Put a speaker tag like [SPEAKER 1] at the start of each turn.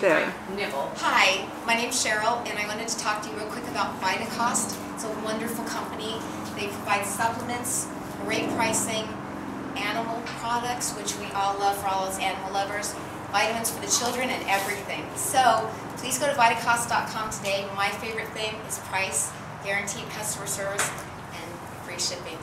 [SPEAKER 1] There.
[SPEAKER 2] Hi, my name's Cheryl, and I wanted to talk to you real quick about VitaCost. It's a wonderful company. They provide supplements, great pricing, animal products, which we all love for all those animal lovers, vitamins for the children, and everything. So please go to VitaCost.com today. My favorite thing is price, guaranteed customer service, and free shipping.